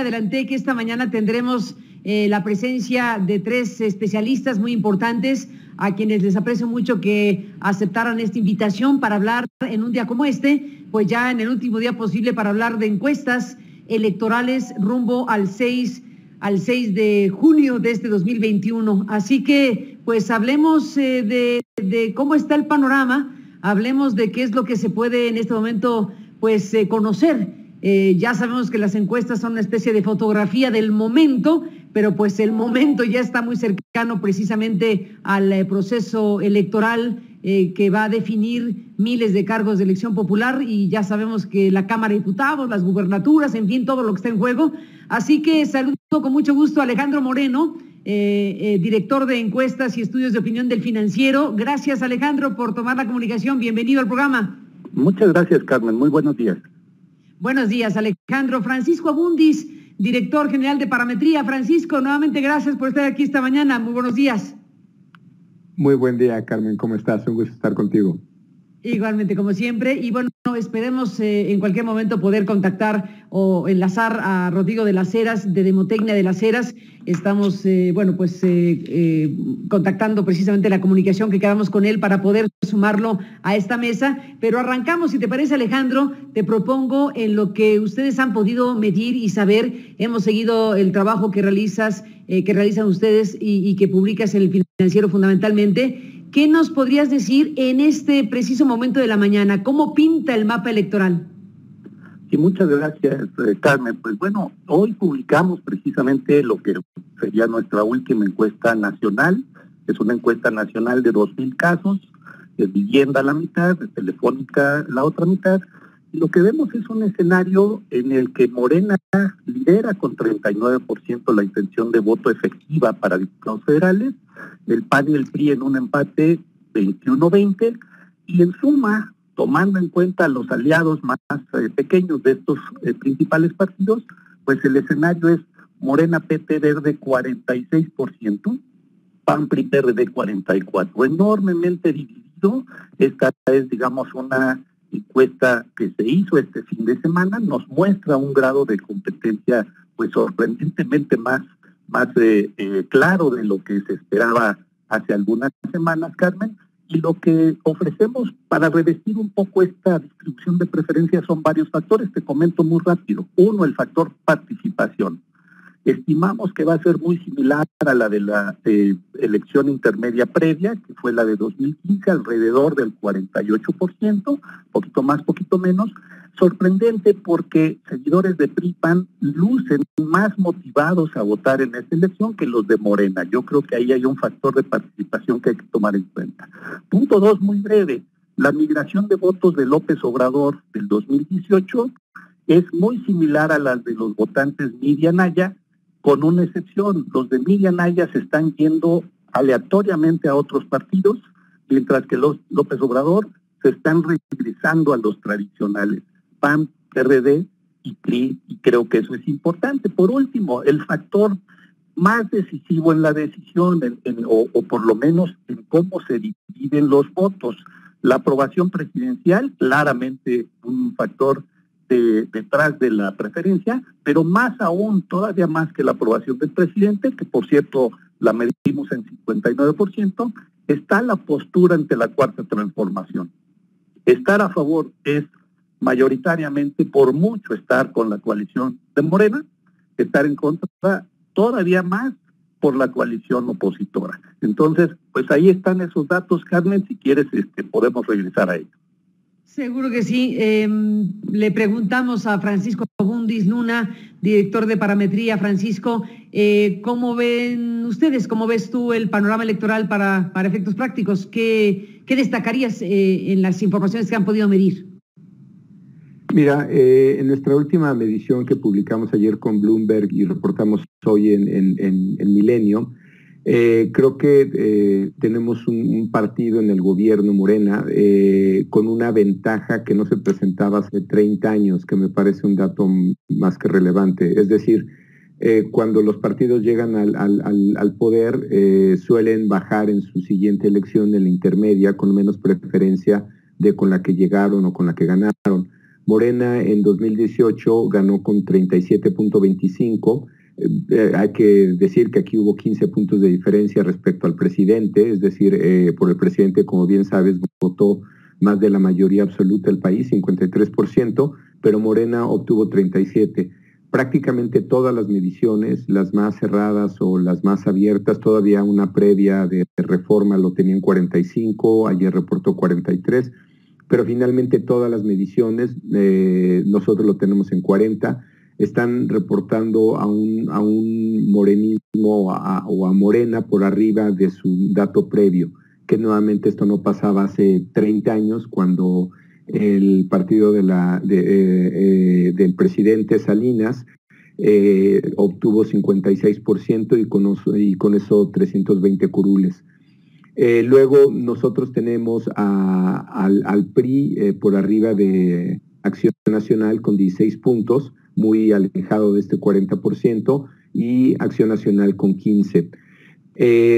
adelanté que esta mañana tendremos eh, la presencia de tres especialistas muy importantes a quienes les aprecio mucho que aceptaran esta invitación para hablar en un día como este, pues ya en el último día posible para hablar de encuestas electorales rumbo al 6 al 6 de junio de este 2021. Así que, pues hablemos eh, de, cómo está el panorama, hablemos de qué es lo que se puede en este momento, pues, eh, conocer eh, ya sabemos que las encuestas son una especie de fotografía del momento, pero pues el momento ya está muy cercano precisamente al eh, proceso electoral eh, que va a definir miles de cargos de elección popular y ya sabemos que la Cámara de Diputados, las gubernaturas, en fin, todo lo que está en juego. Así que saludo con mucho gusto a Alejandro Moreno, director de encuestas y estudios de opinión del financiero. Gracias Alejandro por tomar la comunicación. Bienvenido al programa. Muchas gracias Carmen. Muy buenos días. Buenos días, Alejandro. Francisco Abundis, director general de Parametría. Francisco, nuevamente gracias por estar aquí esta mañana. Muy buenos días. Muy buen día, Carmen. ¿Cómo estás? Un gusto estar contigo. Igualmente, como siempre. Y bueno, esperemos eh, en cualquier momento poder contactar o enlazar a Rodrigo de las Heras, de Demotecnia de las Heras. Estamos, eh, bueno, pues eh, contactando precisamente la comunicación que quedamos con él para poder sumarlo a esta mesa. Pero arrancamos, si te parece, Alejandro, te propongo en lo que ustedes han podido medir y saber. Hemos seguido el trabajo que realizas, que realizan ustedes y que publicas en el financiero fundamentalmente. ¿Qué nos podrías decir en este preciso momento de la mañana? ¿Cómo pinta el mapa electoral? Sí, muchas gracias, eh, Carmen. Pues bueno, hoy publicamos precisamente lo que sería nuestra última encuesta nacional. Es una encuesta nacional de 2.000 casos, es vivienda la mitad, de telefónica la otra mitad. Y lo que vemos es un escenario en el que Morena lidera con 39% la intención de voto efectiva para diputados federales el PAN y el PRI en un empate 21-20 y en suma, tomando en cuenta los aliados más eh, pequeños de estos eh, principales partidos, pues el escenario es Morena PT Verde 46%, PAN PRI PRD 44%, enormemente dividido. Esta es, digamos, una encuesta que se hizo este fin de semana, nos muestra un grado de competencia pues sorprendentemente más más eh, claro de lo que se esperaba hace algunas semanas, Carmen. Y lo que ofrecemos para revestir un poco esta distribución de preferencias son varios factores. Te comento muy rápido. Uno, el factor participación. Estimamos que va a ser muy similar a la de la eh, elección intermedia previa, que fue la de 2015, alrededor del 48%, poquito más, poquito menos, sorprendente porque seguidores de PRIPAN lucen más motivados a votar en esta elección que los de Morena. Yo creo que ahí hay un factor de participación que hay que tomar en cuenta. Punto dos, muy breve. La migración de votos de López Obrador del 2018 es muy similar a las de los votantes Miriam Naya, con una excepción. Los de Miriam Naya se están yendo aleatoriamente a otros partidos, mientras que los López Obrador se están regresando a los tradicionales. PAN, PRD y PRI, y creo que eso es importante. Por último, el factor más decisivo en la decisión, o, por lo menos en cómo se dividen los votos. La aprobación presidencial, claramente un factor detrás de la preferencia, pero más aún, todavía más que la aprobación del presidente, que por cierto la medimos en 59%, está la postura ante la cuarta transformación. Estar a favor es mayoritariamente por mucho estar con la coalición de Morena, estar en contra todavía más por la coalición opositora. Entonces, pues ahí están esos datos, Carmen, si quieres este, podemos regresar a ellos. Seguro que sí. Em, le preguntamos a Francisco Bundis Luna, director de Parametría. Francisco, eh, ¿cómo ven ustedes, cómo ves tú el panorama electoral para, para efectos prácticos? ¿Qué, destacarías eh, en las informaciones que han podido medir? Mira, eh, en nuestra última medición que publicamos ayer con Bloomberg y reportamos hoy en, en, Milenio, eh, creo que eh, tenemos un, partido en el gobierno Morena con una ventaja que no se presentaba hace 30 años, que me parece un dato más que relevante. Es decir, cuando los partidos llegan al poder, suelen bajar en su siguiente elección, en la intermedia, con menos preferencia de con la que llegaron o con la que ganaron. Morena en 2018 ganó con 37.25. Eh, hay que decir que aquí hubo 15 puntos de diferencia respecto al presidente, es decir, eh, por el presidente, como bien sabes, votó más de la mayoría absoluta del país, 53%, pero Morena obtuvo 37 prácticamente todas las mediciones, las más cerradas o las más abiertas, todavía una previa de reforma lo tenían 45, ayer reportó 43, pero finalmente todas las mediciones, eh, nosotros lo tenemos en 40, están reportando a un, a un morenismo o a morena por arriba de su dato previo, que nuevamente esto no pasaba hace 30 años cuando el partido de la, eh, eh, del presidente Salinas eh, obtuvo 56% y con, y con eso 320 curules. Luego nosotros tenemos al, PRI por arriba de Acción Nacional con 16 puntos, muy alejado de este 40%, y Acción Nacional con 15.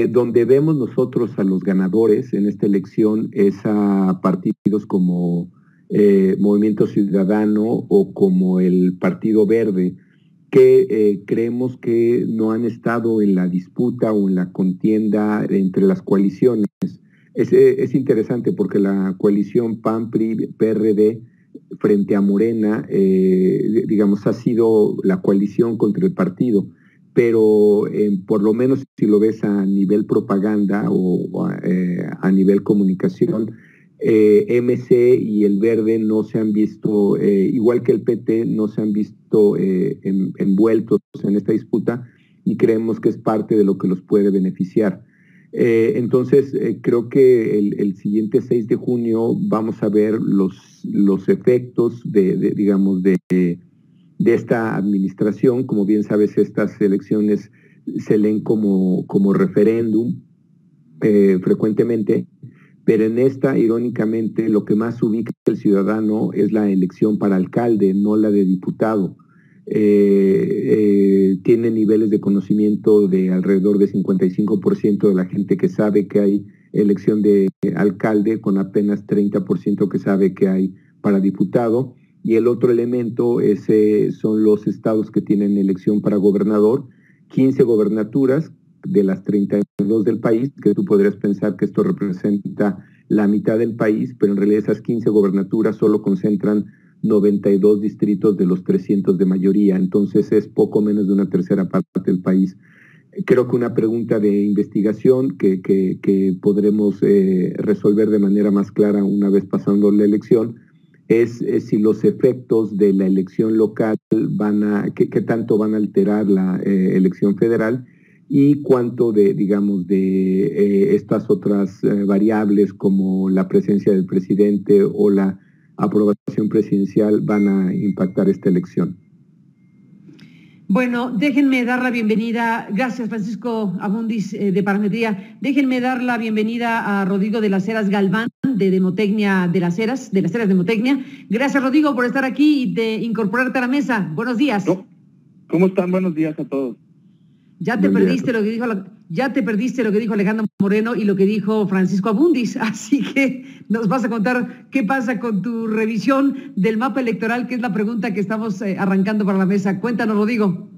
donde vemos nosotros a los ganadores en esta elección es a partidos como eh, Movimiento Ciudadano o como el Partido Verde, que eh, creemos que no han estado en la disputa o en la contienda entre las coaliciones. Es, eh, interesante porque la coalición PAN-PRI-PRD frente a Morena, digamos, ha sido la coalición contra el partido, pero por lo menos si lo ves a nivel propaganda o a nivel comunicación, eh, MC y el Verde no se han visto, eh, igual que el PT, no se han visto eh, envueltos en esta disputa y creemos que es parte de lo que los puede beneficiar. entonces, creo que el, siguiente 6 de junio vamos a ver los, los efectos de, digamos, de, de, esta administración. Como bien sabes, estas elecciones se leen como, como referéndum frecuentemente pero en esta, irónicamente, lo que más ubica el ciudadano es la elección para alcalde, no la de diputado. Eh, eh, tiene niveles de conocimiento de alrededor de 55% de la gente que sabe que hay elección de alcalde, con apenas 30% que sabe que hay para diputado. Y el otro elemento es, son los estados que tienen elección para gobernador, 15 gobernaturas de las 32 del país, que tú podrías pensar que esto representa la mitad del país, pero en realidad esas 15 gobernaturas solo concentran 92 distritos de los 300 de mayoría, entonces es poco menos de una tercera parte del país. Creo que una pregunta de investigación que, que, podremos eh, resolver de manera más clara una vez pasando la elección es, si los efectos de la elección local van a, qué, tanto van a alterar la eh, elección federal y cuánto de, digamos, de eh, estas otras eh, variables como la presencia del presidente o la aprobación presidencial van a impactar esta elección. Bueno, déjenme dar la bienvenida, gracias Francisco Abundis eh, de Parametría, déjenme dar la bienvenida a Rodrigo de las Heras Galván de Demotecnia de las Heras, de las Heras Demotecnia. Gracias Rodrigo por estar aquí y de incorporarte a la mesa. Buenos días. ¿Cómo están? Buenos días a todos. Ya te perdiste lo que dijo ya te perdiste lo que dijo Alejandro Moreno y lo que dijo Francisco Abundis, así que nos vas a contar qué pasa con tu revisión del mapa electoral, que es la pregunta que estamos eh, arrancando para la mesa. Cuéntanos, Rodrigo.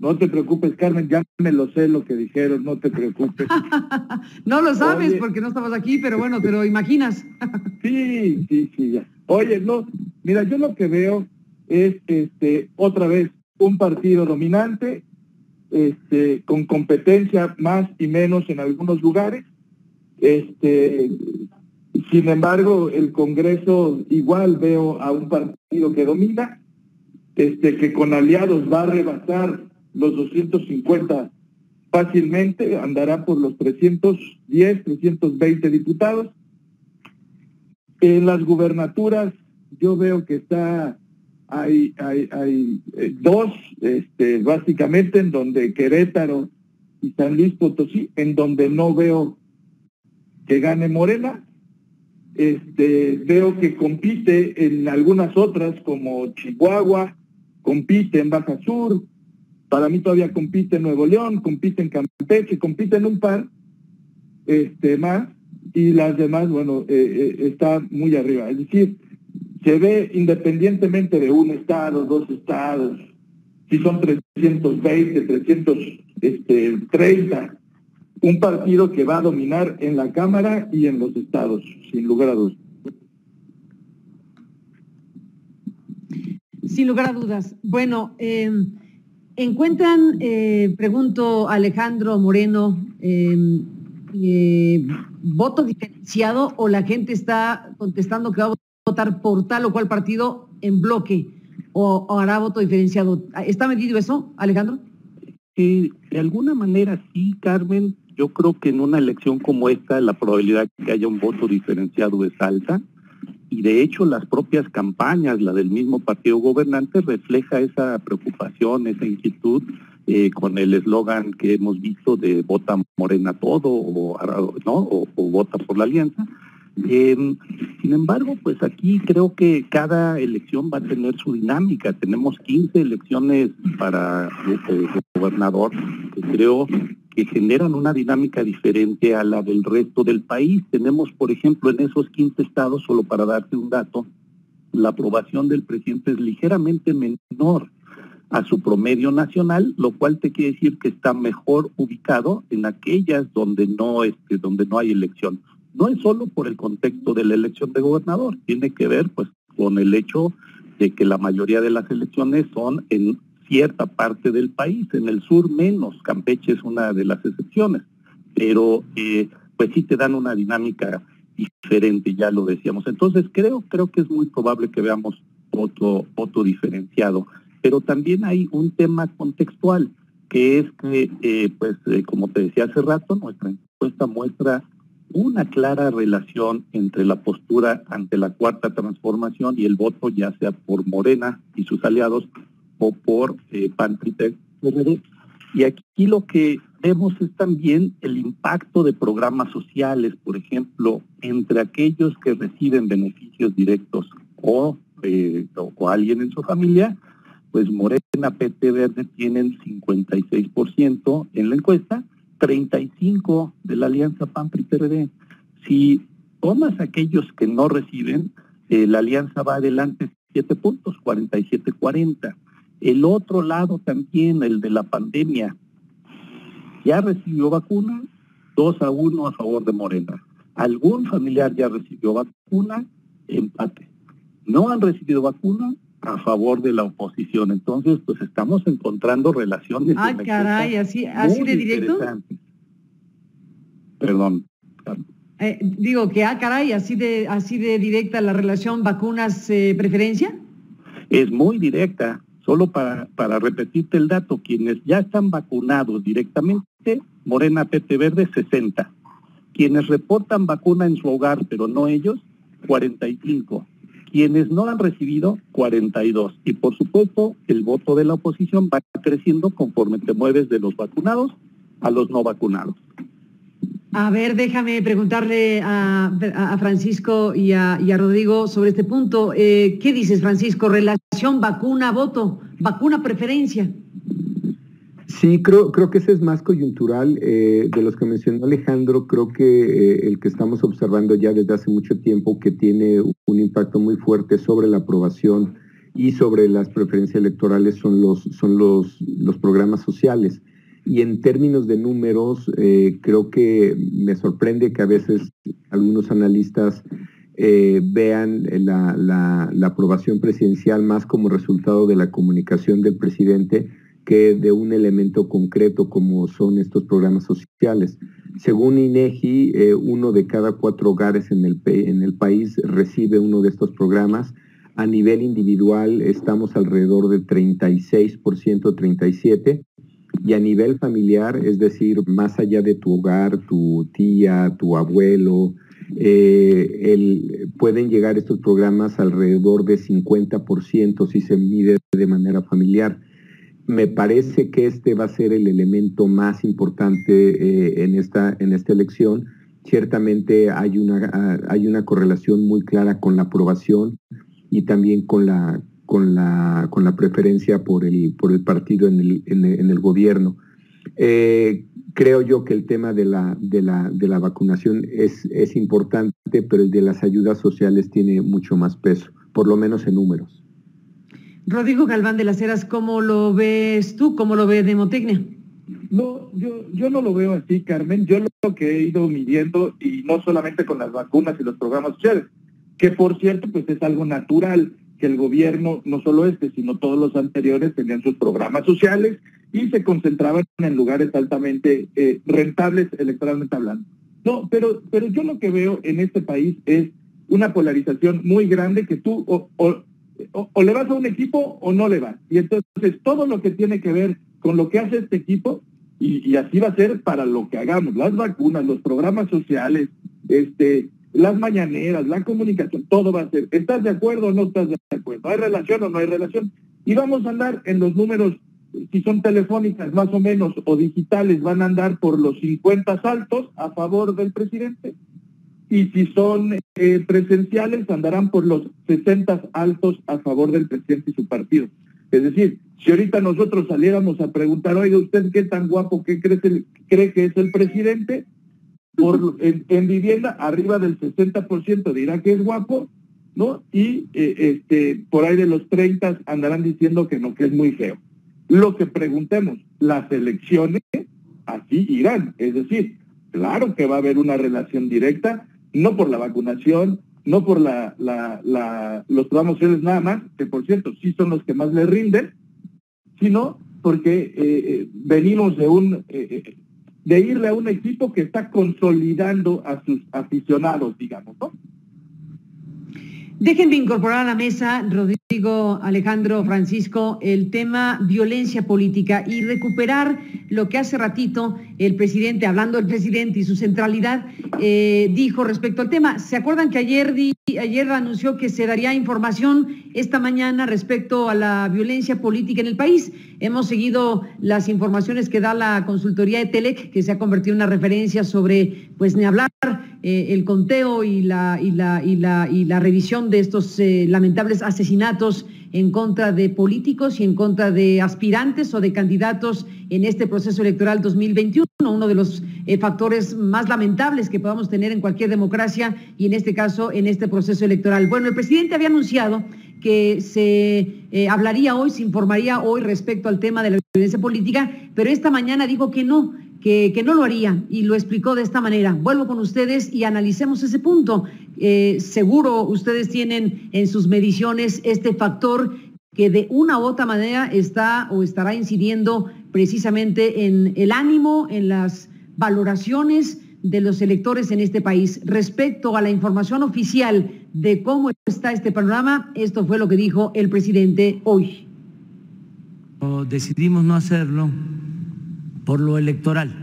No te preocupes, Carmen, ya me lo sé lo que dijeron, no te preocupes. no lo sabes porque no estabas aquí, pero bueno, te lo imaginas. sí, sí, sí, ya. Oye, no, mira, yo lo que veo es este otra vez un partido dominante este, con competencia más y menos en algunos lugares. Este, sin embargo, el Congreso igual veo a un partido que domina, este, que con aliados va a rebasar los 250 fácilmente, andará por los 310, 320 diputados. En las gubernaturas yo veo que está hay, hay, hay eh, dos, este, básicamente, en donde Querétaro y San Luis Potosí, en donde no veo que gane Morena. Este, veo que compite en algunas otras, como Chihuahua, compite en Baja Sur, para mí todavía compite en Nuevo León, compite en Campeche, compite en un par este, más, y las demás, bueno, eh, eh, está muy arriba. Es decir, se ve independientemente de un estado, dos estados, si son 320, 330, un partido que va a dominar en la Cámara y en los estados, sin lugar a dudas. Sin lugar a dudas. Bueno, em, ¿encuentran, eh, pregunto Alejandro Moreno, em, eh, voto diferenciado o la gente está contestando que va a votar por tal o cual partido en bloque o, hará voto diferenciado? ¿Está medido eso, Alejandro? Eh, de alguna manera sí, Carmen. Yo creo que en una elección como esta la probabilidad que haya un voto diferenciado es alta y de hecho las propias campañas, la del mismo partido gobernante, refleja esa preocupación, esa inquietud eh, con el eslogan que hemos visto de vota morena todo o, ¿no? o, vota por la alianza. Em, sin embargo, pues aquí creo que cada elección va a tener su dinámica. Tenemos 15 elecciones para el gobernador que creo que generan una dinámica diferente a la del resto del país. Tenemos, por ejemplo, en esos 15 estados, solo para darte un dato, la aprobación del presidente es ligeramente menor a su promedio nacional, lo cual te quiere decir que está mejor ubicado en aquellas donde no, este, donde no hay elección. No es solo por el contexto de la elección de gobernador, tiene que ver pues con el hecho de que la mayoría de las elecciones son en cierta parte del país, en el sur menos, Campeche es una de las excepciones, pero eh, pues sí te dan una dinámica diferente, ya lo decíamos. Entonces creo, creo que es muy probable que veamos otro, otro diferenciado, pero también hay un tema contextual, que es que, eh, pues eh, como te decía hace rato, nuestra encuesta muestra una clara relación entre la postura ante la cuarta transformación y el voto, ya sea por Morena y sus aliados, o por eh, Y aquí lo que vemos es también el impacto de programas sociales, por ejemplo, entre aquellos que reciben beneficios directos o, eh, o alguien en su familia, pues Morena, PT Verde tienen 56% en la encuesta, 35% de la alianza PAN-PRI-PRD. Si tomas aquellos que no reciben, eh, la alianza va adelante 7 puntos, 47-40. El otro lado también, el de la pandemia, ya recibió vacuna, 2 a 1 a favor de Morena. Algún familiar ya recibió vacuna, empate. No han recibido vacuna, a favor de la oposición. Entonces, pues estamos encontrando relaciones. Ah, caray, así, así de directo. Perdón. Eh, digo que, ah, caray, así de, así de directa la relación vacunas-preferencia. Eh, es muy directa. Solo para, para repetirte el dato, quienes ya están vacunados directamente, Morena PT Verde 60. Quienes reportan vacuna en su hogar, pero no ellos, 45. Quienes no han recibido, 42. Y por supuesto, el voto de la oposición va creciendo conforme te mueves de los vacunados a los no vacunados. A ver, déjame preguntarle a, Francisco y a, Rodrigo sobre este punto. Eh, ¿Qué dices, Francisco? Relación vacuna-voto, vacuna-preferencia. Sí, creo, creo que ese es más coyuntural. Eh, de los que mencionó Alejandro, creo que eh, el que estamos observando ya desde hace mucho tiempo que tiene un impacto muy fuerte sobre la aprobación y sobre las preferencias electorales son los, son los, los programas sociales. Y en términos de números, eh, creo que me sorprende que a veces algunos analistas vean la, la, aprobación presidencial más como resultado de la comunicación del presidente que de un elemento concreto como son estos programas sociales. Según INEGI, eh, uno de cada cuatro hogares en el, país recibe uno de estos programas. A nivel individual estamos alrededor del 36%, 37%, y a nivel familiar, es decir, más allá de tu hogar, tu tía, tu abuelo, eh, pueden llegar estos programas alrededor de 50% si se mide de manera familiar. Me parece que este va a ser el elemento más importante eh, en, esta, en esta elección. Ciertamente hay una, hay una correlación muy clara con la aprobación y también con la, con la, con la preferencia por el, por el partido en el, en el, gobierno. Eh, creo yo que el tema de la, de la, de la vacunación es, es importante, pero el de las ayudas sociales tiene mucho más peso, por lo menos en números. Rodrigo Galván de las Heras, ¿cómo lo ves tú? ¿Cómo lo ve Demotecnia? No, yo, yo no lo veo así, Carmen. Yo lo que he ido midiendo, y no solamente con las vacunas y los programas sociales, que por cierto, pues es algo natural que el gobierno, no solo este, sino todos los anteriores, tenían sus programas sociales y se concentraban en lugares altamente eh, rentables electoralmente hablando. No, pero, pero yo lo que veo en este país es una polarización muy grande que tú o, o, le vas a un equipo o no le vas. Y entonces todo lo que tiene que ver con lo que hace este equipo, y, y así va a ser para lo que hagamos, las vacunas, los programas sociales, este, las mañaneras, la comunicación, todo va a ser. ¿Estás de acuerdo o no estás de acuerdo? ¿Hay relación o no hay relación? Y vamos a andar en los números, si son telefónicas más o menos o digitales, van a andar por los 50 saltos a favor del presidente. Y si son eh, presenciales, andarán por los 60 altos a favor del presidente y su partido. Es decir, si ahorita nosotros saliéramos a preguntar, oiga, ¿usted qué tan guapo, qué cree, cree que es el presidente? por, en, vivienda arriba del 60% dirá que es guapo, ¿no? Y eh, este, por ahí de los 30 andarán diciendo que no, que es muy feo. Lo que preguntemos, las elecciones así irán. Es decir, claro que va a haber una relación directa, no por la vacunación, no por la, la, los programas nada más, que por cierto sí son los que más le rinden, sino porque eh, eh, venimos de un de irle a un equipo que está consolidando a sus aficionados, digamos, ¿no? Déjenme incorporar a la mesa, Rodrigo, Alejandro, Francisco, el tema violencia política y recuperar lo que hace ratito el presidente, hablando del presidente y su centralidad, eh, dijo respecto al tema. ¿Se acuerdan que ayer, ayer anunció que se daría información esta mañana respecto a la violencia política en el país? Hemos seguido las informaciones que da la consultoría de Telec, que se ha convertido en una referencia sobre, pues ni hablar, eh, el conteo y la, y la, y la, y la revisión de estos eh, lamentables asesinatos en contra de políticos y en contra de aspirantes o de candidatos en este proceso electoral 2021, uno de los eh, factores más lamentables que podamos tener en cualquier democracia y en este caso en este proceso electoral. Bueno, el presidente había anunciado que se hablaría hoy, se informaría hoy respecto al tema de la violencia política, pero esta mañana dijo que no, que, no lo haría y lo explicó de esta manera. Vuelvo con ustedes y analicemos ese punto. Eh, seguro ustedes tienen en sus mediciones este factor que de una u otra manera está o estará incidiendo precisamente en el ánimo, en las valoraciones de los electores en este país. Respecto a la información oficial de cómo está este panorama, esto fue lo que dijo el presidente hoy. Decidimos no hacerlo por lo electoral,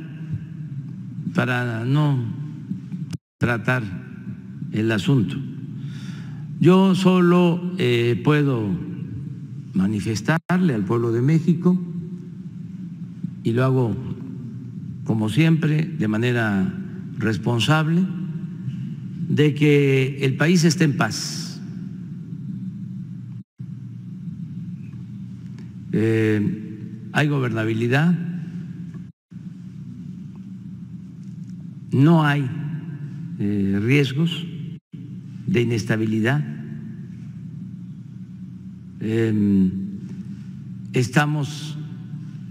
para no tratar el asunto. Yo solo eh, puedo manifestarle al pueblo de México, y lo hago como siempre, de manera responsable, de que el país esté en paz. Eh, hay gobernabilidad, no hay eh, riesgos de inestabilidad. Em, estamos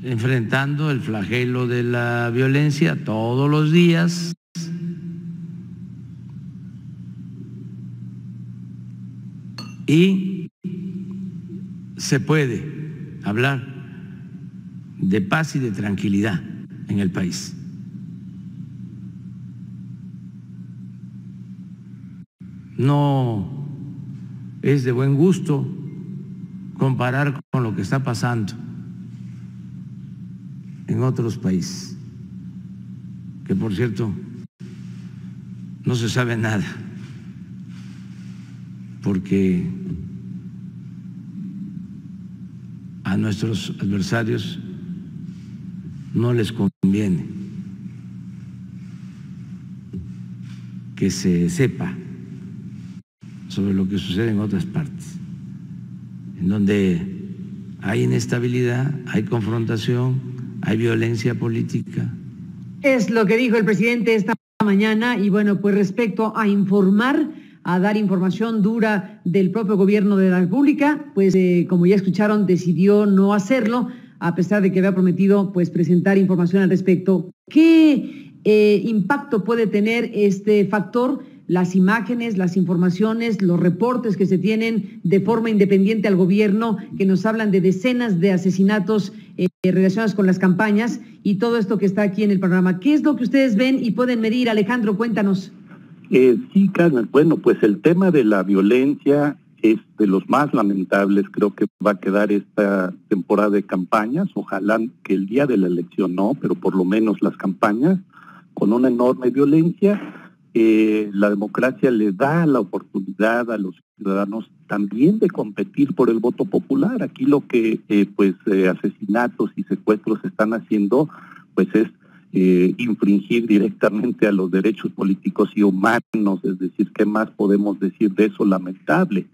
enfrentando el flagelo de la violencia todos los días. Y se puede hablar de paz y de tranquilidad en el país. No es de buen gusto comparar con lo que está pasando en otros países, que por cierto no se sabe nada, porque a nuestros adversarios no les conviene que se sepa sobre lo que sucede en otras partes, en donde hay inestabilidad, hay confrontación, hay violencia política, Es lo que dijo el presidente esta mañana y bueno, pues respecto a informar, a dar información dura del propio gobierno de la República, pues eh, como ya escucharon, decidió no hacerlo, a pesar de que había prometido pues presentar información al respecto. ¿Qué eh, impacto puede tener este factor? Las imágenes, las informaciones, los reportes que se tienen de forma independiente al gobierno, que nos hablan de decenas de asesinatos eh, relacionados con las campañas y todo esto que está aquí en el programa. ¿Qué es lo que ustedes ven y pueden medir? Alejandro, cuéntanos. Eh, sí, Carmen. Bueno, pues el tema de la violencia es de los más lamentables. Creo que va a quedar esta temporada de campañas. Ojalá que el día de la elección no, pero por lo menos las campañas con una enorme violencia eh, la democracia le da la oportunidad a los ciudadanos también de competir por el voto popular. Aquí lo que eh, pues eh, asesinatos y secuestros están haciendo pues es infringir directamente a los derechos políticos y humanos, es decir, ¿qué más podemos decir de eso lamentable?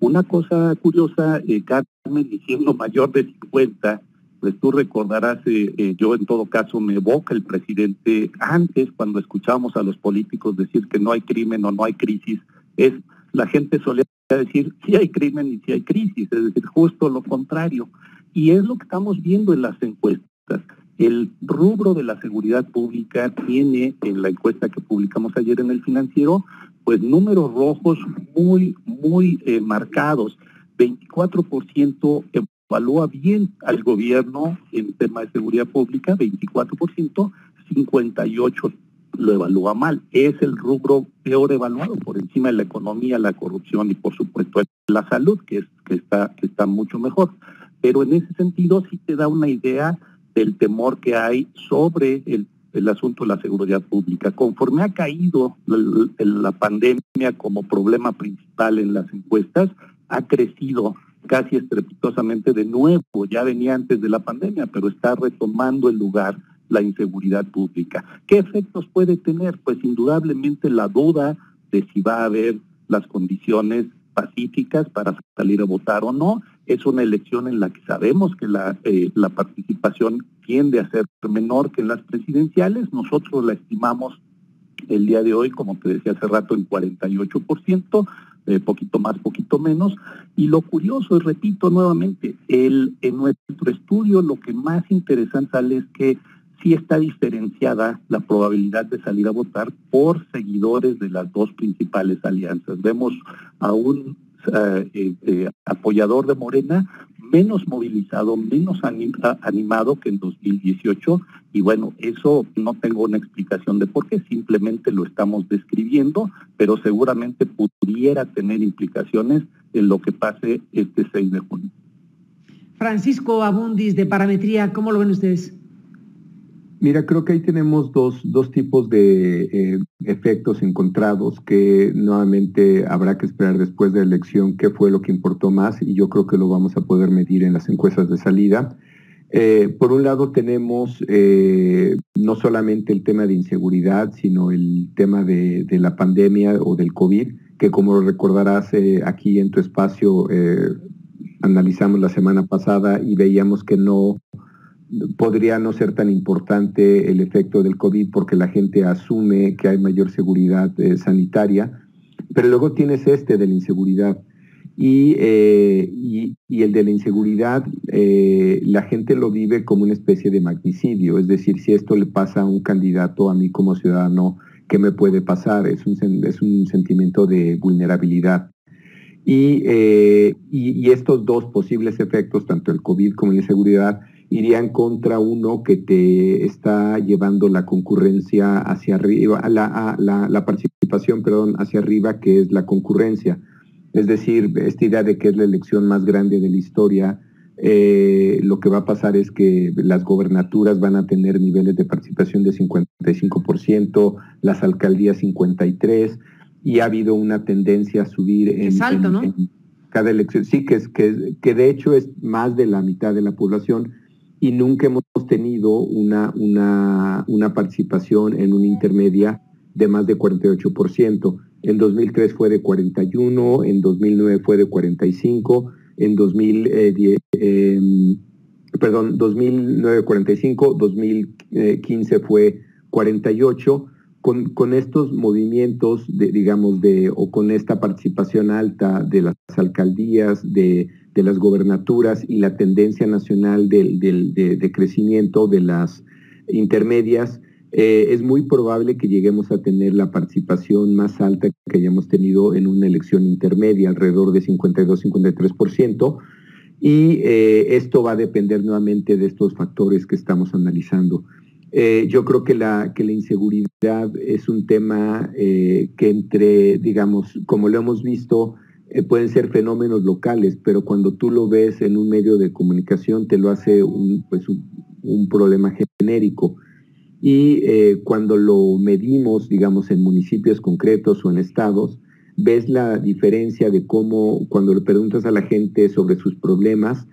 Una cosa curiosa, Carmen, diciendo mayor de 50, pues tú recordarás, eh, eh, yo en todo caso me evoca el presidente antes cuando escuchábamos a los políticos decir que no hay crimen o no hay crisis, es la gente solía decir si hay crimen y si hay crisis, es decir, justo lo contrario. Y es lo que estamos viendo en las encuestas. El rubro de la seguridad pública tiene en la encuesta que publicamos ayer en el financiero, pues números rojos muy, muy eh, marcados. 24% evalúa bien al gobierno en tema de seguridad pública, 24%, 58% lo evalúa mal. Es el rubro peor evaluado por encima de la economía, la corrupción y por supuesto la salud, que, es, que, está, que está mucho mejor. Pero en ese sentido sí te da una idea del temor que hay sobre el, el asunto de la seguridad pública. Conforme ha caído la pandemia como problema principal en las encuestas, ha crecido casi estrepitosamente de nuevo, ya venía antes de la pandemia, pero está retomando el lugar la inseguridad pública. ¿Qué efectos puede tener? Pues indudablemente la duda de si va a haber las condiciones pacíficas para salir a votar o no. Es una elección en la que sabemos que la, eh, la participación tiende a ser menor que en las presidenciales. Nosotros la estimamos el día de hoy, como te decía hace rato, en 48%. Eh, poquito más, poquito menos. Y lo curioso, y repito nuevamente, el, en nuestro estudio lo que más interesante sale es que sí está diferenciada la probabilidad de salir a votar por seguidores de las dos principales alianzas. Vemos a un eh, eh, apoyador de Morena menos movilizado, menos animado que en 2018 y bueno, eso no tengo una explicación de por qué, simplemente lo estamos describiendo, pero seguramente pudiera tener implicaciones en lo que pase este 6 de junio. Francisco Abundis de Parametría, ¿cómo lo ven ustedes? Mira, creo que ahí tenemos dos, dos tipos de eh, efectos encontrados que nuevamente habrá que esperar después de la elección qué fue lo que importó más y yo creo que lo vamos a poder medir en las encuestas de salida. Eh, por un lado tenemos eh, no solamente el tema de inseguridad, sino el tema de, de la pandemia o del COVID, que como recordarás aquí en tu espacio analizamos la semana pasada y veíamos que no podría no ser tan importante el efecto del COVID porque la gente asume que hay mayor seguridad eh, sanitaria, pero luego tienes este de la inseguridad. Y, eh, y, el de la inseguridad, eh, la gente lo vive como una especie de magnicidio, es decir, si esto le pasa a un candidato, a mí como ciudadano, ¿qué me puede pasar? Es un, es un sentimiento de vulnerabilidad. Y, y, estos dos posibles efectos, tanto el COVID como la inseguridad, irían contra uno que te está llevando la concurrencia hacia arriba, la, la, participación, perdón, hacia arriba, que es la concurrencia. Es decir, esta idea de que es la elección más grande de la historia, eh, lo que va a pasar es que las gobernaturas van a tener niveles de participación de 55%, las alcaldías 53%, y ha habido una tendencia a subir en, cada elección. Sí, que, es, que, que de hecho es más de la mitad de la población y nunca hemos tenido una, una, una participación en una intermedia de más de 48%. En 2003 fue de 41, en 2009 fue de 45, en 2010, em, perdón, 2009 45, 2015 fue 48, con, con estos movimientos, de, digamos, de, o con esta participación alta de las alcaldías, de, de las gobernaturas y la tendencia nacional de, de crecimiento de las intermedias, eh, es muy probable que lleguemos a tener la participación más alta que hayamos tenido en una elección intermedia, alrededor de 52-53%, y eh, esto va a depender nuevamente de estos factores que estamos analizando. Eh, yo creo que la, que la inseguridad es un tema que entre, digamos, como lo hemos visto, pueden ser fenómenos locales, pero cuando tú lo ves en un medio de comunicación te lo hace un, pues un problema genérico y eh, cuando lo medimos, digamos, en municipios concretos o en estados, ves la diferencia de cómo cuando le preguntas a la gente sobre sus problemas,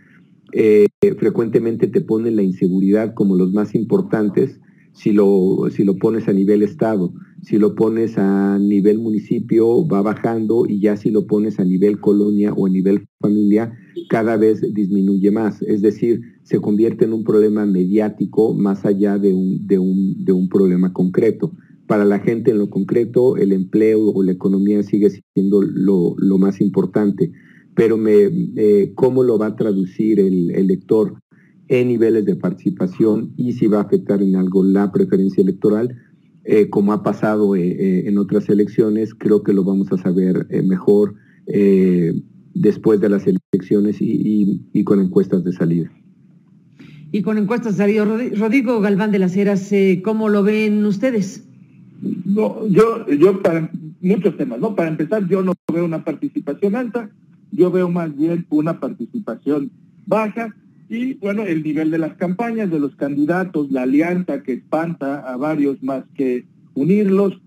eh, frecuentemente te ponen la inseguridad como los más importantes si lo, si lo pones a nivel estado. Si lo pones a nivel municipio, va bajando y ya si lo pones a nivel colonia o a nivel familia, cada vez disminuye más. Es decir, se convierte en un problema mediático más allá de un, de un, de un problema concreto. Para la gente en lo concreto, el empleo o la economía sigue siendo lo, lo más importante. Pero me, eh, ¿cómo lo va a traducir el, el lector en niveles de participación y si va a afectar en algo la preferencia electoral? Eh, como ha pasado eh, eh, en otras elecciones, creo que lo vamos a saber mejor después de las elecciones y, con encuestas de salida. Y con encuestas de salida, Rodrigo Galván de las Heras, ¿cómo lo ven ustedes? No, yo, yo para muchos temas, ¿no? Para empezar, yo no veo una participación alta, yo veo más bien una participación baja y bueno, el nivel de las campañas, de los candidatos, la alianza que espanta a varios más que unirlos,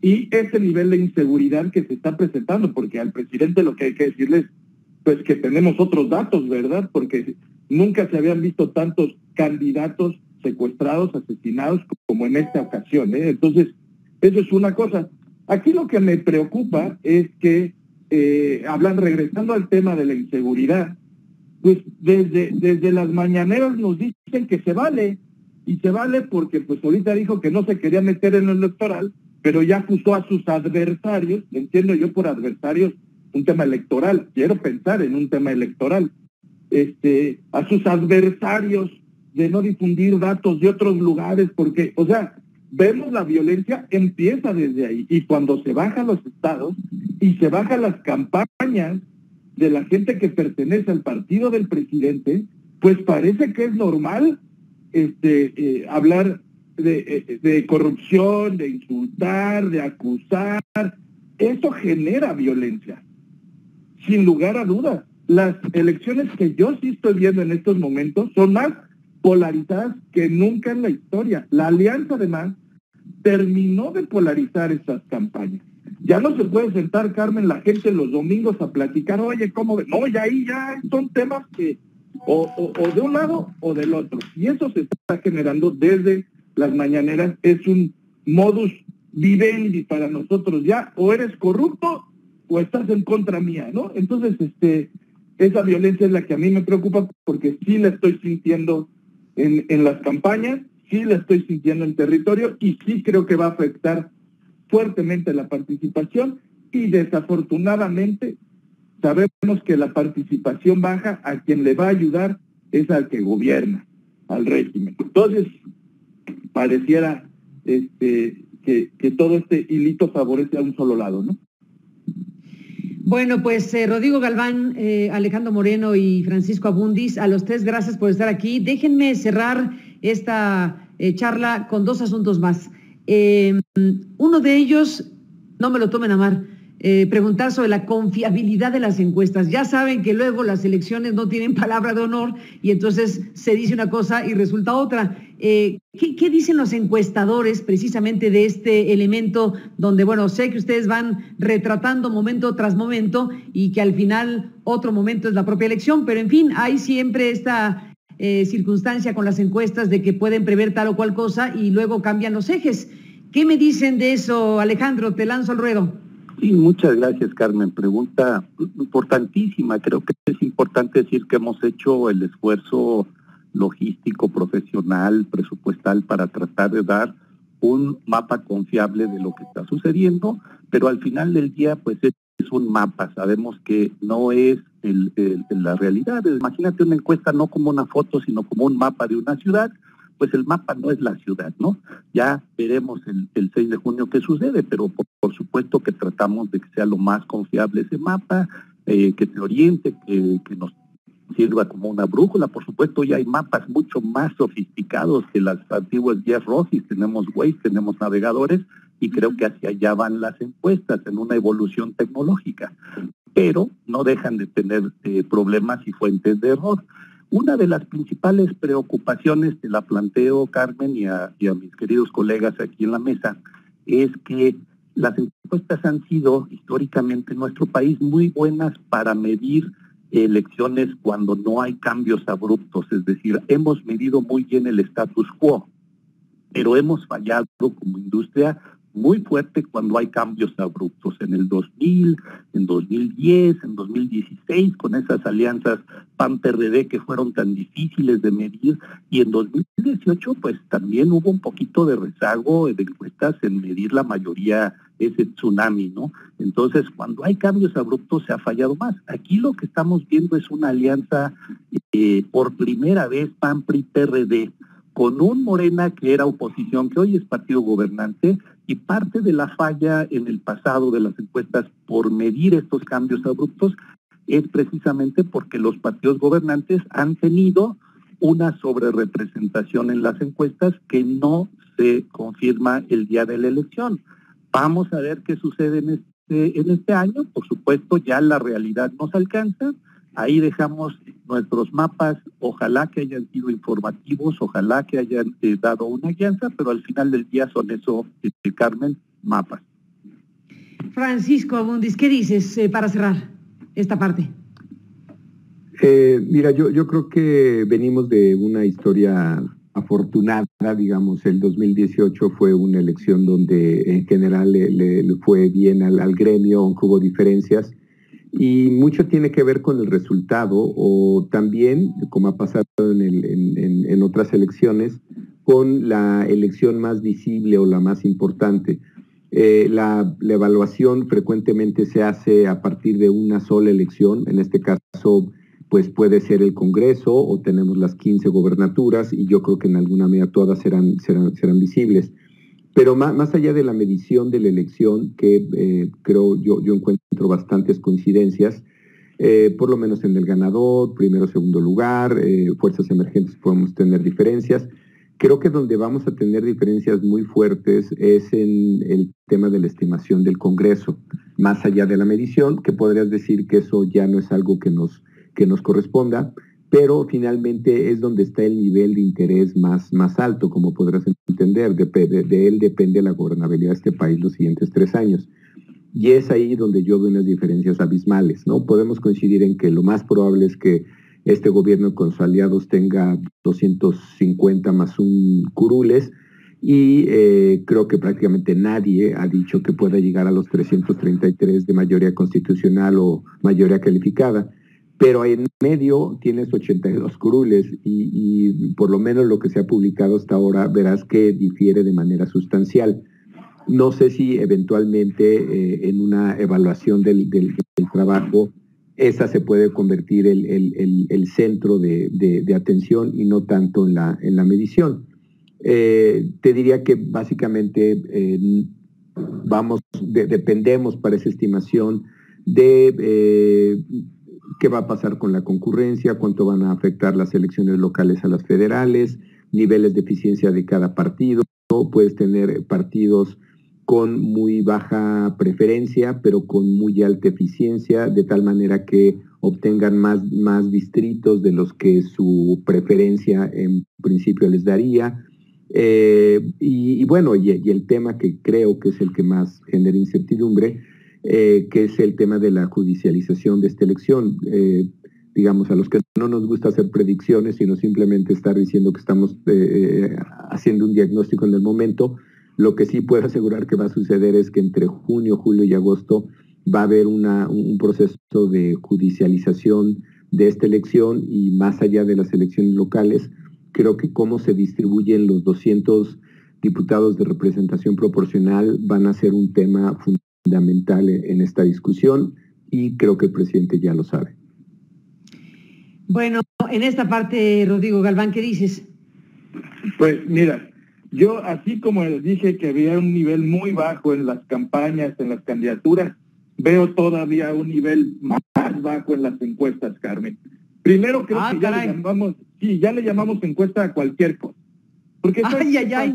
y ese nivel de inseguridad que se está presentando, porque al presidente lo que hay que decirles, pues que tenemos otros datos, ¿verdad? Porque nunca se habían visto tantos candidatos secuestrados, asesinados como en esta ocasión. ¿eh? Entonces, eso es una cosa. Aquí lo que me preocupa es que, eh, hablan, regresando al tema de la inseguridad, pues desde, desde las mañaneras nos dicen que se vale, y se vale porque pues ahorita dijo que no se quería meter en lo electoral, pero ya acusó a sus adversarios, entiendo yo por adversarios un tema electoral, quiero pensar en un tema electoral, este, a sus adversarios de no difundir datos de otros lugares, porque, o sea, vemos la violencia empieza desde ahí, y cuando se bajan los estados y se bajan las campañas, de la gente que pertenece al partido del presidente, pues parece que es normal este, eh, hablar de, de, corrupción, de insultar, de acusar. Eso genera violencia, sin lugar a dudas. Las elecciones que yo sí estoy viendo en estos momentos son más polarizadas que nunca en la historia. La alianza además terminó de polarizar estas campañas. Ya no se puede sentar, Carmen, la gente los domingos a platicar, oye, ¿cómo? No, ya ahí ya son temas que o, de un lado o del otro. Y eso se está generando desde las mañaneras. Es un modus vivendi para nosotros ya. O eres corrupto o estás en contra mía, ¿no? Entonces, este, esa violencia es la que a mí me preocupa porque sí la estoy sintiendo en, en las campañas, sí la estoy sintiendo en territorio y sí creo que va a afectar fuertemente la participación y desafortunadamente sabemos que la participación baja a quien le va a ayudar es al que gobierna, al régimen. Entonces, pareciera este, que, que todo este hilito favorece a un solo lado, ¿no? Bueno, pues eh, Rodrigo Galván, eh, Alejandro Moreno y Francisco Abundis, a los tres gracias por estar aquí. Déjenme cerrar esta eh, charla con dos asuntos más. Eh, uno de ellos, no me lo tomen a mal, eh, preguntar sobre la confiabilidad de las encuestas. Ya saben que luego las elecciones no tienen palabra de honor y entonces se dice una cosa y resulta otra. Eh, ¿qué, dicen los encuestadores precisamente de este elemento donde, bueno, sé que ustedes van retratando momento tras momento y que al final otro momento es la propia elección, pero en fin, hay siempre esta eh, circunstancia con las encuestas de que pueden prever tal o cual cosa y luego cambian los ejes. ¿Qué me dicen de eso, Alejandro? Te lanzo al ruedo. Sí, muchas gracias, Carmen. Pregunta importantísima. Creo que es importante decir que hemos hecho el esfuerzo logístico, profesional, presupuestal para tratar de dar un mapa confiable de lo que está sucediendo, pero al final del día pues es, un mapa, sabemos que no es la realidad. Imagínate una encuesta no como una foto, sino como un mapa de una ciudad, pues el mapa no es la ciudad, ¿no? Ya veremos el, 6 de junio qué sucede, pero por, supuesto que tratamos de que sea lo más confiable ese mapa, eh, que te oriente, que, que nos sirva como una brújula. Por supuesto, ya hay mapas mucho más sofisticados que las antiguas guías ROSIS. Tenemos Waze, tenemos navegadores y creo que hacia allá van las encuestas en una evolución tecnológica. Pero no dejan de tener eh, problemas y fuentes de error. Una de las principales preocupaciones, te la planteo Carmen y a, y a mis queridos colegas aquí en la mesa, es que las encuestas han sido históricamente en nuestro país muy buenas para medir elecciones cuando no hay cambios abruptos, es decir, hemos medido muy bien el status quo, pero hemos fallado como industria muy fuerte cuando hay cambios abruptos. En el 2000, en 2010, en 2016, con esas alianzas PAN-PRD que fueron tan difíciles de medir. Y en 2018, pues también hubo un poquito de rezago de encuestas en medir la mayoría ese tsunami, ¿no? Entonces, cuando hay cambios abruptos se ha fallado más. Aquí lo que estamos viendo es una alianza eh, por primera vez PAN-PRI-PRD con un Morena que era oposición, que hoy es partido gobernante, y parte de la falla en el pasado de las encuestas por medir estos cambios abruptos es precisamente porque los partidos gobernantes han tenido una sobrerepresentación en las encuestas que no se confirma el día de la elección. Vamos a ver qué sucede en este, en este año. Por supuesto, ya la realidad nos alcanza. Ahí dejamos nuestros mapas, ojalá que hayan sido informativos, ojalá que hayan eh, dado una guianza, pero al final del día son eso, este, Carmen, mapas. Francisco Abundis, ¿qué dices eh, para cerrar esta parte? Eh, mira, yo, yo creo que venimos de una historia afortunada, digamos, el 2018 fue una elección donde en general le, fue bien al, al gremio, aunque hubo diferencias y mucho tiene que ver con el resultado o también, como ha pasado en, otras elecciones, con la elección más visible o la más importante. Eh, la, evaluación frecuentemente se hace a partir de una sola elección, en este caso pues puede ser el Congreso o tenemos las 15 gobernaturas y yo creo que en alguna medida todas serán, visibles. Pero más, allá de la medición de la elección, que eh, creo yo, encuentro bastantes coincidencias, eh, por lo menos en el ganador, primero, segundo lugar, eh, fuerzas emergentes podemos tener diferencias. Creo que donde vamos a tener diferencias muy fuertes es en el tema de la estimación del Congreso, más allá de la medición, que podrías decir que eso ya no es algo que nos, que nos corresponda, pero finalmente es donde está el nivel de interés más, más alto, como podrás entender. De, de, él depende la gobernabilidad de este país los siguientes tres años. Y es ahí donde yo veo unas diferencias abismales. ¿no? Podemos coincidir en que lo más probable es que este gobierno con sus aliados tenga 250 más un curules y eh, creo que prácticamente nadie ha dicho que pueda llegar a los 333 de mayoría constitucional o mayoría calificada pero en medio tienes 82 curules y, por lo menos lo que se ha publicado hasta ahora verás que difiere de manera sustancial. No sé si eventualmente eh, en una evaluación del, trabajo esa se puede convertir el, el, centro de, atención y no tanto en la, en la medición. Eh, te diría que básicamente eh, vamos, dependemos para esa estimación de qué va a pasar con la concurrencia, cuánto van a afectar las elecciones locales a las federales, niveles de eficiencia de cada partido. Puedes tener partidos con muy baja preferencia, pero con muy alta eficiencia, de tal manera que obtengan más, más distritos de los que su preferencia en principio les daría. Eh, y, bueno, y, el tema que creo que es el que más genera incertidumbre eh, que es el tema de la judicialización de esta elección. Eh, digamos, a los que no nos gusta hacer predicciones, sino simplemente estar diciendo que estamos eh, haciendo un diagnóstico en el momento, lo que sí puedo asegurar que va a suceder es que entre junio, julio y agosto va a haber un proceso de judicialización de esta elección y más allá de las elecciones locales, creo que cómo se distribuyen los 200 diputados de representación proporcional van a ser un tema fundamental en esta discusión y creo que el presidente ya lo sabe. Bueno, en esta parte, Rodrigo Galván, ¿qué dices? Pues mira, yo así como dije que había un nivel muy bajo en las campañas, en las candidaturas, veo todavía un nivel más bajo en las encuestas, Carmen. Primero creo ah, que ya le llamamos, sí, ya le llamamos encuesta a cualquier cosa. Porque ay, ay, ay.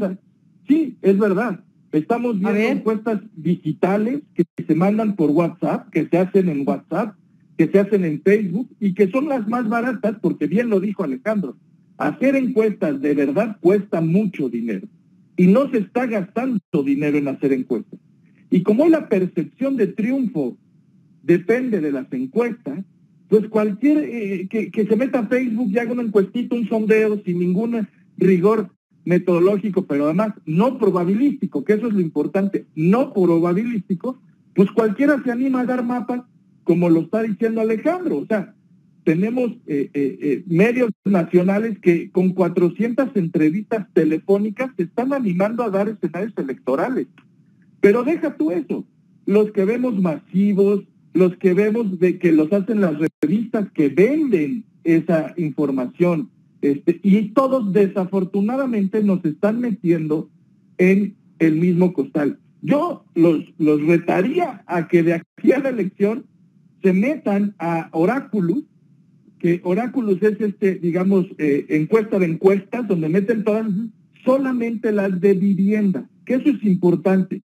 sí, es verdad. Estamos viendo encuestas digitales que se mandan por WhatsApp, que se hacen en WhatsApp, que se hacen en Facebook y que son las más baratas, porque bien lo dijo Alejandro, hacer encuestas de verdad cuesta mucho dinero y no se está gastando dinero en hacer encuestas. Y como la percepción de triunfo depende de las encuestas, pues cualquier eh, que, que, se meta a Facebook y haga una encuestita, un sondeo sin ningún rigor metodológico, pero además no probabilístico, que eso es lo importante, no probabilístico, pues cualquiera se anima a dar mapas, como lo está diciendo Alejandro. O sea, tenemos eh, eh, eh, medios nacionales que con 400 entrevistas telefónicas se están animando a dar escenarios electorales. Pero deja tú eso, los que vemos masivos, los que vemos de que los hacen las revistas que venden esa información, este, y todos desafortunadamente nos están metiendo en el mismo costal. Yo los, los retaría a que de aquí a la elección se metan a Oráculos, que Oráculos es este, digamos, eh, encuesta de encuestas, donde meten todas, solamente las de vivienda, que eso es importante.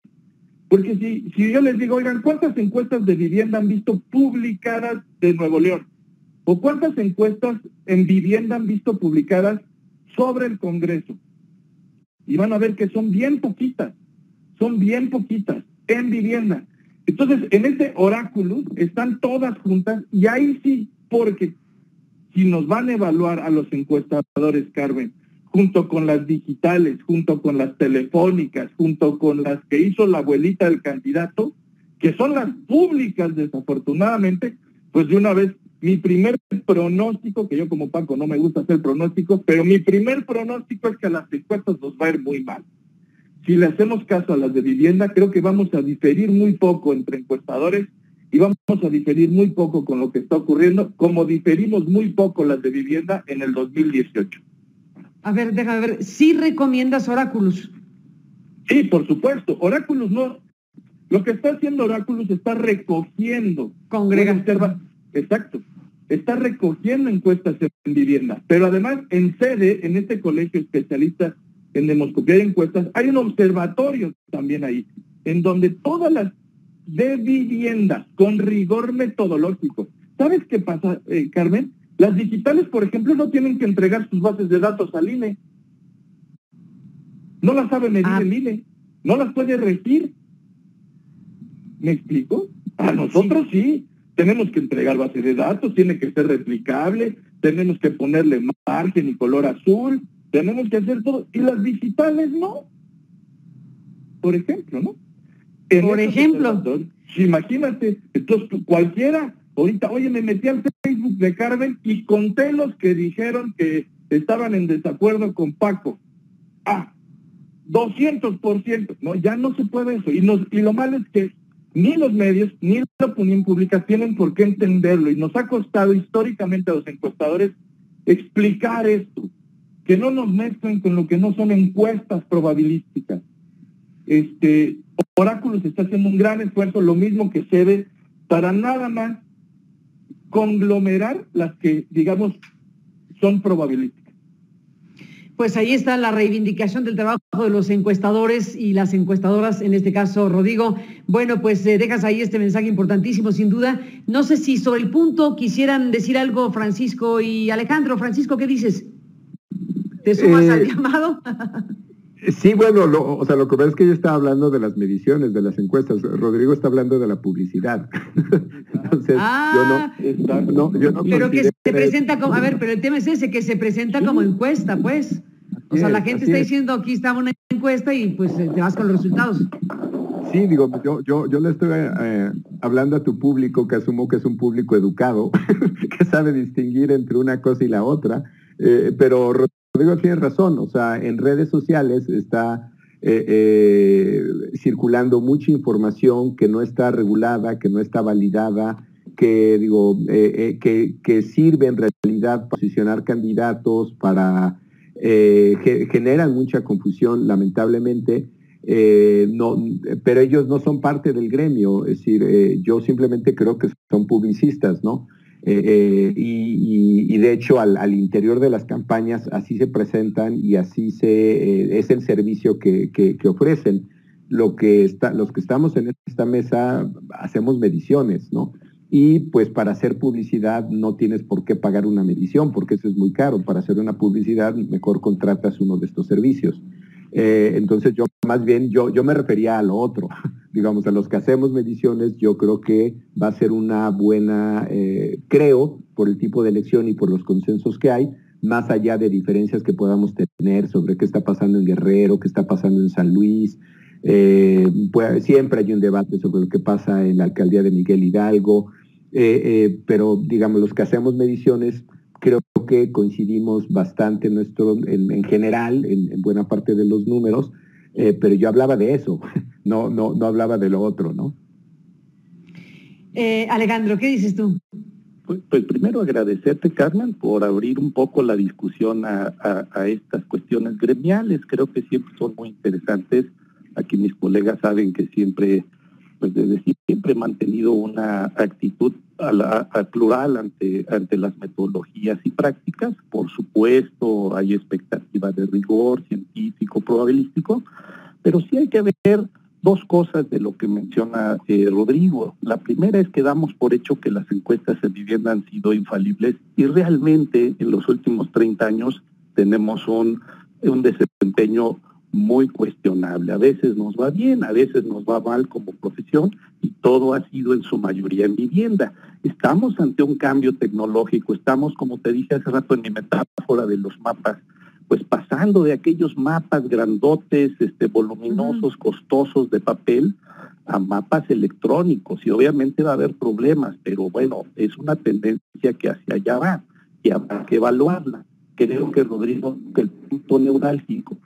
Porque si, si yo les digo, oigan, ¿cuántas encuestas de vivienda han visto publicadas de Nuevo León? ¿O cuántas encuestas en vivienda han visto publicadas sobre el Congreso? Y van a ver que son bien poquitas, son bien poquitas en vivienda. Entonces, en ese oráculo están todas juntas y ahí sí, porque si nos van a evaluar a los encuestadores, Carmen, junto con las digitales, junto con las telefónicas, junto con las que hizo la abuelita del candidato, que son las públicas desafortunadamente, pues de una vez mi primer pronóstico, que yo como Paco no me gusta hacer pronósticos, pero mi primer pronóstico es que a las encuestas nos va a ir muy mal. Si le hacemos caso a las de vivienda, creo que vamos a diferir muy poco entre encuestadores y vamos a diferir muy poco con lo que está ocurriendo, como diferimos muy poco las de vivienda en el 2018. A ver, déjame ver, ¿sí recomiendas Oráculos? Sí, por supuesto. Oráculos no. Lo que está haciendo Oráculos está recogiendo. Congrega. Exacto. Está recogiendo encuestas en vivienda. Pero además, en sede, en este colegio especialista en demoscopía de encuestas, hay un observatorio también ahí, en donde todas las de viviendas con rigor metodológico. ¿Sabes qué pasa, eh, Carmen? Las digitales, por ejemplo, no tienen que entregar sus bases de datos al INE. No las sabe medir ah. el INE. No las puede regir. ¿Me explico? A nosotros sí. Tenemos que entregar base de datos, tiene que ser replicable, tenemos que ponerle margen y color azul, tenemos que hacer todo. Y las digitales no. Por ejemplo, ¿no? Por ejemplo. Imagínate, entonces cualquiera, ahorita, oye, me metí al Facebook de Carmen y conté los que dijeron que estaban en desacuerdo con Paco. Ah, 200%. No, ya no se puede eso. Y, nos, y lo malo es que ni los medios ni la opinión pública tienen por qué entenderlo. Y nos ha costado históricamente a los encuestadores explicar esto. Que no nos mezclen con lo que no son encuestas probabilísticas. Este, Oráculos está haciendo un gran esfuerzo, lo mismo que se ve, para nada más conglomerar las que, digamos, son probabilísticas. Pues ahí está la reivindicación del trabajo de los encuestadores y las encuestadoras, en este caso, Rodrigo. Bueno, pues eh, dejas ahí este mensaje importantísimo, sin duda. No sé si sobre el punto quisieran decir algo Francisco y Alejandro. Francisco, ¿qué dices? ¿Te sumas al eh, llamado? Sí, bueno, lo, o sea, lo que pasa es que yo estaba hablando de las mediciones, de las encuestas. Rodrigo está hablando de la publicidad. Entonces, ah, yo no, Pero que se presenta como, a ver, pero el tema es ese, que se presenta como encuesta, pues. O sea, la gente está diciendo, aquí está una encuesta y pues eh, te vas con los resultados. Sí, digo, yo, yo, yo le estoy eh, hablando a tu público, que asumo que es un público educado, que sabe distinguir entre una cosa y la otra, eh, pero Rodrigo tiene razón, o sea, en redes sociales está circulando mucha información que no está regulada, que no está validada, que, digo, que, que, sirve en realidad para posicionar candidatos, para generan mucha confusión, lamentablemente. no, pero ellos no son parte del gremio, es decir, yo simplemente creo que son publicistas, ¿no? Eh, eh, y, de hecho al, interior de las campañas así se presentan y así se, eh, es el servicio que, ofrecen. Lo que está, los que estamos en esta mesa hacemos mediciones, ¿no? Y pues para hacer publicidad no tienes por qué pagar una medición porque eso es muy caro. Para hacer una publicidad mejor contratas uno de estos servicios. entonces yo más bien, yo, yo me refería a lo otro digamos, a los que hacemos mediciones, yo creo que va a ser una buena, eh, creo, por el tipo de elección y por los consensos que hay, más allá de diferencias que podamos tener sobre qué está pasando en Guerrero, qué está pasando en San Luis. Eh, pues, siempre hay un debate sobre lo que pasa en la alcaldía de Miguel Hidalgo, eh, pero digamos, los que hacemos mediciones, creo que coincidimos bastante en, nuestro, en, general, en buena parte de los números, eh, pero yo hablaba de eso, no, no, no hablaba de lo otro, ¿no? Eh, Alejandro, ¿qué dices tú? Pues, pues, primero agradecerte, Carmen, por abrir un poco la discusión a, a, estas cuestiones gremiales. Creo que siempre son muy interesantes. Aquí mis colegas saben que siempre, pues desde siempre he mantenido una actitud a plural ante, ante las metodologías y prácticas. Por supuesto, hay expectativas de rigor científico, probabilístico, pero sí hay que ver dos cosas de lo que menciona eh, Rodrigo. La primera es que damos por hecho que las encuestas de vivienda han sido infalibles y realmente en los últimos 30 años tenemos un, un desempeño muy cuestionable. A veces nos va bien, a veces nos va mal como profesión y todo ha sido en su mayoría en vivienda. Estamos ante un cambio tecnológico, estamos, como te dije hace rato en mi metáfora de los mapas, pues pasando de aquellos mapas grandotes, este, voluminosos, costosos de papel, a mapas electrónicos y obviamente va a haber problemas, pero bueno, es una tendencia que hacia allá va y habrá que evaluarla. Creo que Rodrigo, que el punto neurálgico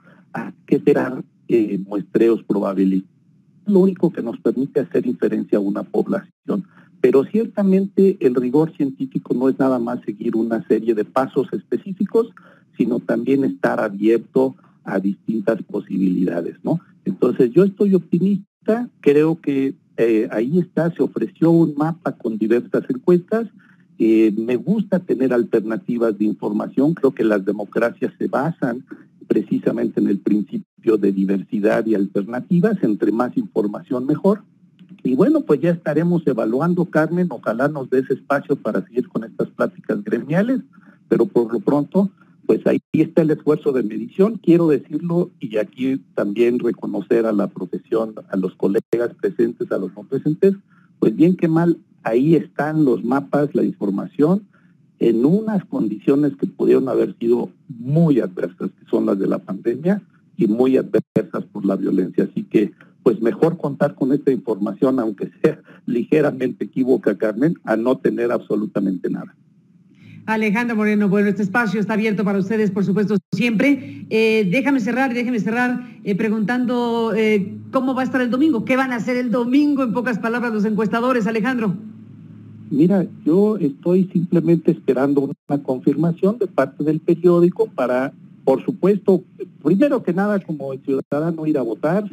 que serán eh, muestreos probabilísticos. Lo único que nos permite hacer inferencia a una población. Pero ciertamente el rigor científico no es nada más seguir una serie de pasos específicos, sino también estar abierto a distintas posibilidades, ¿no? Entonces yo estoy optimista, creo que eh, ahí está, se ofreció un mapa con diversas encuestas, eh, me gusta tener alternativas de información, creo que las democracias se basan precisamente en el principio de diversidad y alternativas, entre más información mejor. Y bueno, pues ya estaremos evaluando, Carmen, ojalá nos dé ese espacio para seguir con estas pláticas gremiales, pero por lo pronto, pues ahí está el esfuerzo de medición, quiero decirlo, y aquí también reconocer a la profesión, a los colegas presentes, a los no presentes, pues bien que mal, ahí están los mapas, la información, en unas condiciones que pudieron haber sido muy adversas, que son las de la pandemia, y muy adversas por la violencia. Así que, pues mejor contar con esta información, aunque sea ligeramente equívoca, Carmen, a no tener absolutamente nada. Alejandro Moreno, bueno, este espacio está abierto para ustedes, por supuesto, siempre. Eh, déjame cerrar, déjame cerrar eh, preguntando eh, cómo va a estar el domingo, qué van a hacer el domingo, en pocas palabras, los encuestadores, Alejandro. Mira, yo estoy simplemente esperando una confirmación de parte del periódico para, por supuesto, primero que nada como ciudadano ir a votar,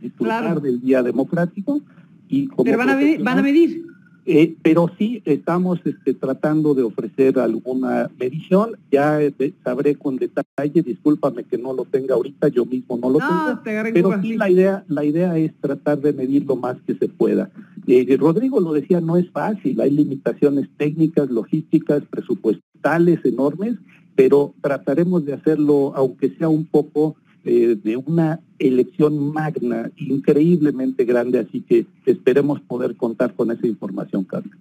disfrutar del día democrático y como Pero van a, van a medir. Eh, pero sí estamos este, tratando de ofrecer alguna medición. Ya eh, sabré con detalle, discúlpame que no lo tenga ahorita, yo mismo no lo tengo. Pero sí la idea, la idea es tratar de medir lo más que se pueda. Eh, Rodrigo lo decía, no es fácil, hay limitaciones técnicas, logísticas, presupuestales enormes, pero trataremos de hacerlo, aunque sea un poco eh, de una elección magna, increíblemente grande, así que esperemos poder contar con esa información, Carmen.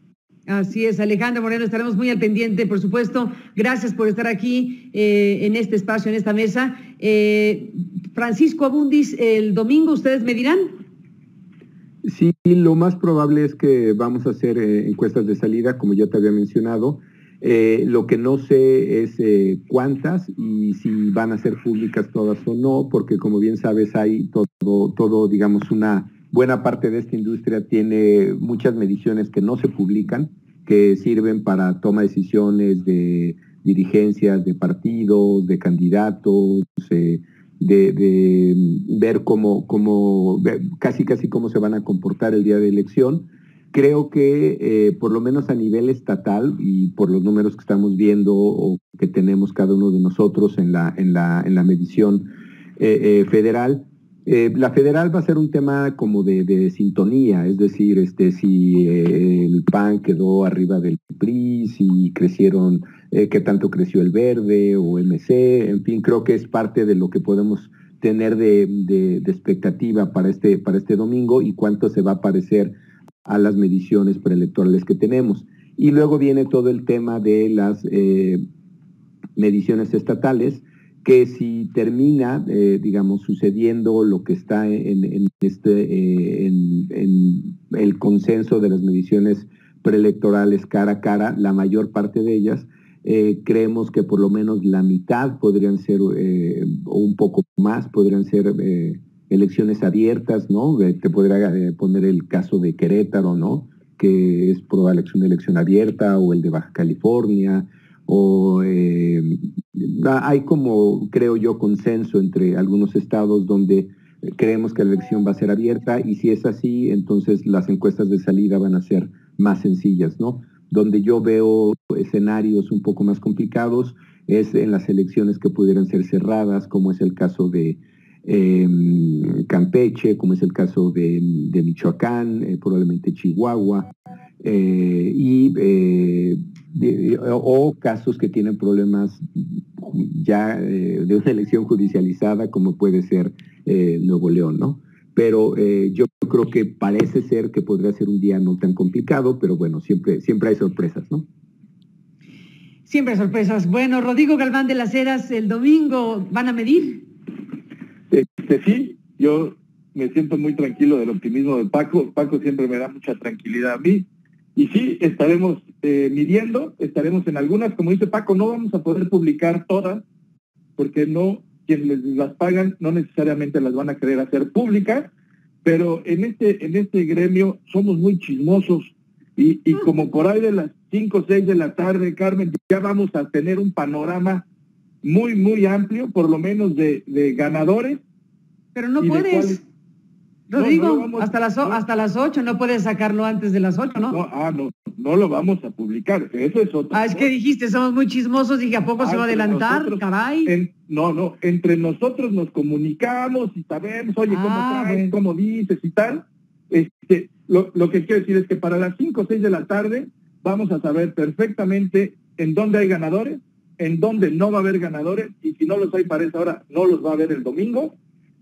Así es, Alejandro Moreno, estaremos muy al pendiente, por supuesto. Gracias por estar aquí eh, en este espacio, en esta mesa. Eh, Francisco Abundis, el domingo, ¿ustedes me dirán? Sí, lo más probable es que vamos a hacer encuestas de salida, como ya te había mencionado. Eh, lo que no sé es eh, cuántas y si van a ser públicas todas o no, porque como bien sabes hay todo, todo, digamos, una buena parte de esta industria tiene muchas mediciones que no se publican, que sirven para toma de decisiones de dirigencias de partidos, de candidatos, eh, de, ver cómo, cómo, casi casi cómo se van a comportar el día de elección. Creo que eh, por lo menos a nivel estatal y por los números que estamos viendo o que tenemos cada uno de nosotros en la, en la, en la medición eh, federal, la federal va a ser un tema como de, sintonía, es decir, este, si el PAN quedó arriba del PRI, si crecieron eh, qué tanto creció el verde o MC, en fin, creo que es parte de lo que podemos tener de, expectativa para este, para este domingo y cuánto se va a parecer a las mediciones preelectorales que tenemos. Y luego viene todo el tema de las eh, mediciones estatales, que si termina, eh, digamos, sucediendo lo que está en, este, en el consenso de las mediciones preelectorales cara a cara, la mayor parte de ellas, eh, creemos que por lo menos la mitad podrían ser, eh, o un poco más, podrían ser eh, elecciones abiertas, ¿no? te podría poner el caso de Querétaro, ¿no? Que es probable una elección abierta, o el de Baja California, o hay como, creo yo, consenso entre algunos estados donde creemos que la elección va a ser abierta y si es así, entonces las encuestas de salida van a ser más sencillas, ¿no? Donde yo veo escenarios un poco más complicados es en las elecciones que pudieran ser cerradas, como es el caso de em, Campeche, como es el caso de, Michoacán, eh, probablemente Chihuahua, eh, y, eh, o casos que tienen problemas ya de una elección judicializada, como puede ser Nuevo León, ¿no? Pero yo creo que parece ser que podría ser un día no tan complicado, pero bueno, siempre, siempre hay sorpresas, ¿no? Siempre sorpresas. Bueno, Rodrigo Galván de las Heras, el domingo, ¿van a medir? Este, sí, yo me siento muy tranquilo del optimismo de Paco. Paco siempre me da mucha tranquilidad a mí. Y sí, estaremos eh, midiendo, estaremos en algunas, como dice Paco, no vamos a poder publicar todas, porque no, quienes las pagan no necesariamente las van a querer hacer públicas, pero en este, en este gremio somos muy chismosos y, y como por ahí de las 5 o 6 de la tarde, Carmen, ya vamos a tener un panorama muy, muy amplio, por lo menos de, de ganadores. Pero no puedes. Rodrigo, hasta, las, hasta las 8, no puedes sacarlo antes de las 8, ¿no? No, ah, no, no lo vamos a publicar, eso es otro. Ah, es que dijiste, somos muy chismosos, dije, ¿a poco se va a adelantar, caray? no, no, entre nosotros nos comunicamos y sabemos, oye, cómo ah, traes, cómo dices y tal. Este, lo, lo, que quiero decir es que para las 5 o 6 de la tarde vamos a saber perfectamente en dónde hay ganadores, en dónde no va a haber ganadores, y si no los hay para esa hora, no los va a ver el domingo,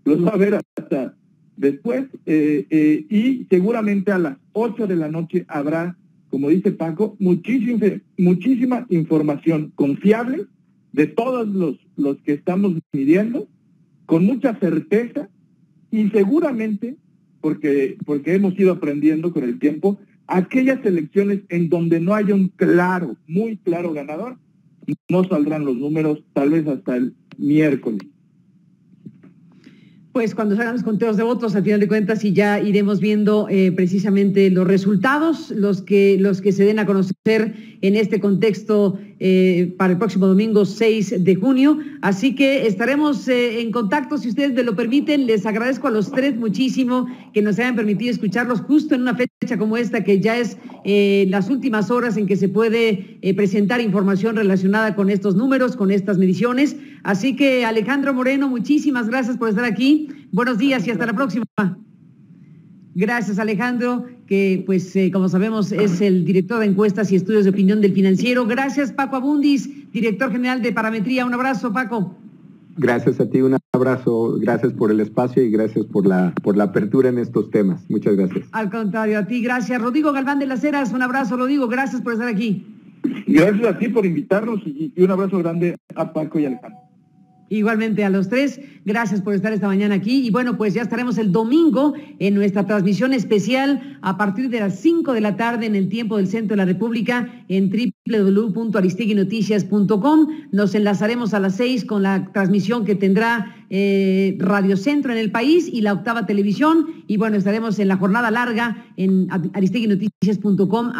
los va a ver hasta después, eh, eh, y seguramente a las 8 de la noche habrá, como dice Paco, muchísima, muchísima información confiable de todos los, los que estamos midiendo, con mucha certeza, y seguramente, porque, porque hemos ido aprendiendo con el tiempo, aquellas elecciones en donde no haya un claro, muy claro ganador, no saldrán los números tal vez hasta el miércoles. Pues cuando se hagan los conteos de votos, al final de cuentas, y ya iremos viendo eh, precisamente los resultados, los que, los que se den a conocer en este contexto eh, para el próximo domingo 6 de junio. Así que estaremos eh, en contacto, si ustedes me lo permiten. Les agradezco a los tres muchísimo que nos hayan permitido escucharlos justo en una fecha como esta, que ya es las últimas horas en que se puede presentar información relacionada con estos números, con estas mediciones. Así que Alejandro Moreno, muchísimas gracias por estar aquí. Buenos días y hasta la próxima. Gracias, Alejandro, que pues eh, como sabemos es el director de encuestas y estudios de opinión del financiero. Gracias, Paco Abundis, director general de Parametría. Un abrazo, Paco. Gracias a ti, un abrazo, gracias por el espacio y gracias por la, por la apertura en estos temas. Muchas gracias. Al contrario, a ti, gracias. Rodrigo Galván de las Heras, un abrazo, Rodrigo, gracias por estar aquí. Gracias a ti por invitarnos y un abrazo grande a Paco y Alejandro. Igualmente a los tres, gracias por estar esta mañana aquí. Y bueno, pues ya estaremos el domingo en nuestra transmisión especial a partir de las 5 de la tarde en el tiempo del Centro de la República en www.aristiguinoticias.com. Nos enlazaremos a las 6 con la transmisión que tendrá eh, Radio Centro en el país y la octava televisión. Y bueno, estaremos en la jornada larga en aristiguinoticias.com